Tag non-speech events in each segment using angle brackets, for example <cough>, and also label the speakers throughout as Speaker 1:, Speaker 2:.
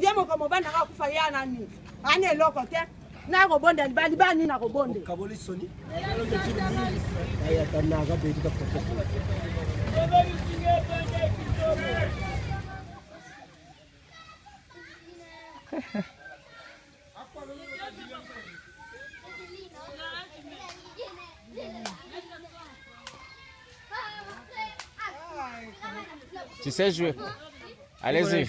Speaker 1: ye moko mobali nanga kufa ye anani ani eloko te nakobonda libali bani nakobonde
Speaker 2: Tu sais jouer Allez-y.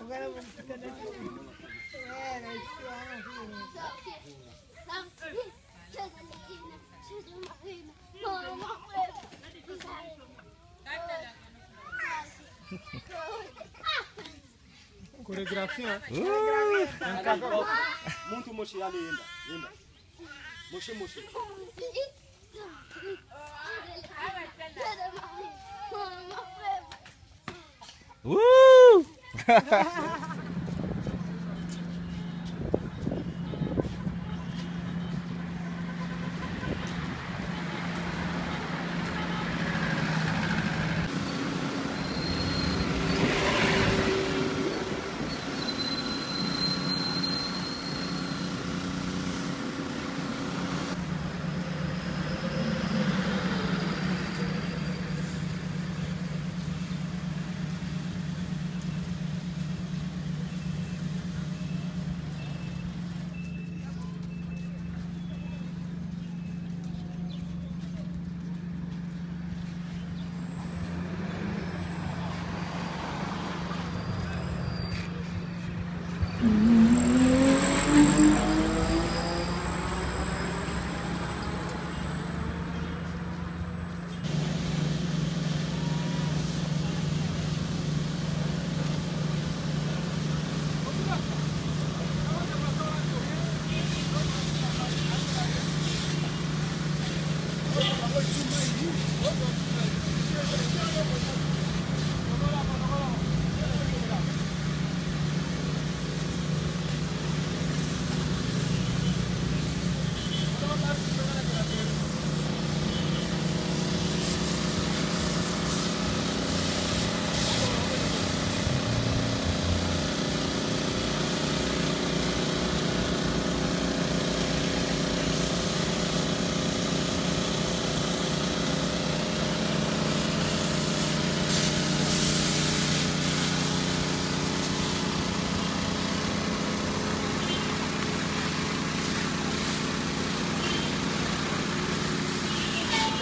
Speaker 1: Agora eu vou ficar É,
Speaker 3: Era,
Speaker 1: isso é
Speaker 4: Coreografia.
Speaker 3: Muito mochi ali ainda. ainda. Mochi, mochi.
Speaker 2: Uh! Yeah. <laughs>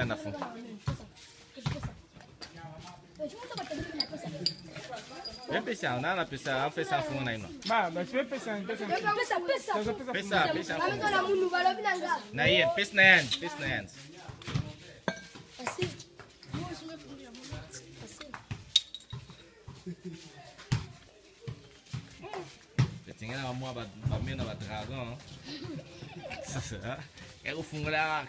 Speaker 2: fair enough. Vem pensar, não, não pensar, não pensar fundo aí, mano.
Speaker 4: Bah, mas vem pensar, pensa. Pensa,
Speaker 5: pensa.
Speaker 4: Pensa, pensa. Vamos
Speaker 2: dar um
Speaker 5: número para vingar. Naí,
Speaker 2: pensa na hand, pensa na hand.
Speaker 5: Assim.
Speaker 2: Tem é assim? uma moa para mim na dragão. Quero <laughs> é fungar.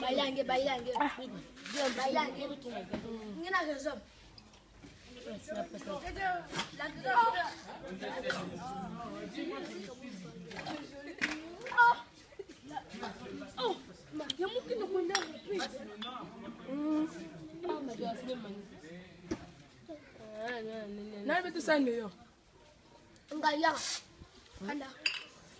Speaker 5: bayange bayange bayange ngina raison yamukine kwenda
Speaker 6: nabe tusandeyo
Speaker 5: ngayanga kanda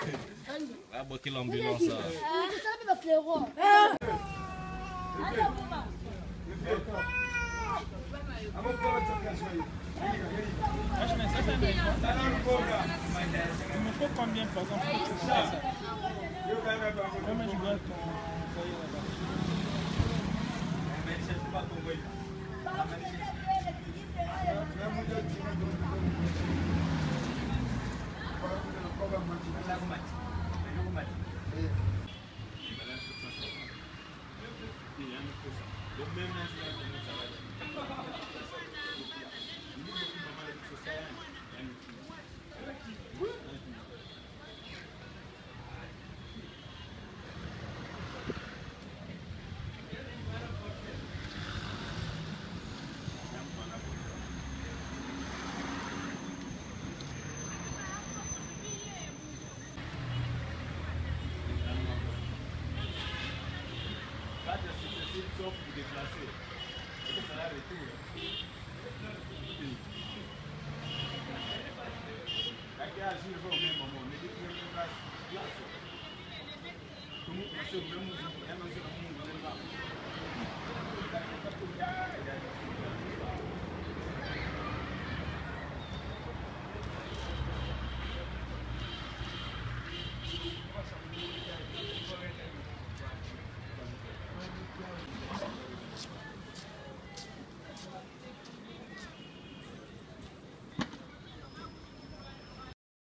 Speaker 6: Ah,
Speaker 2: qui l'ambulance me
Speaker 4: combien par
Speaker 7: 六个买，
Speaker 8: 六个买。
Speaker 7: déplacé.